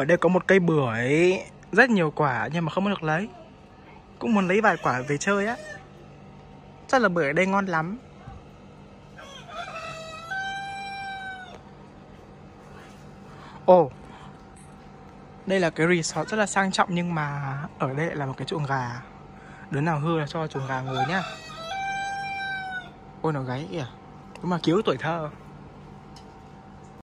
Ở đây có một cây bưởi, Rất nhiều quả nhưng mà không được lấy. Cũng muốn lấy vài quả về chơi á. Chắc là bưởi ở đây ngon lắm. Ồ, Đây là cái resort rất là sang trọng Nhưng mà ở đây lại là một cái chuồng gà. Đứa nào hư là cho chuồng gà ngồi nhá. Ôi, nó gáy kìa. Đúng mà cứu tuổi thơ.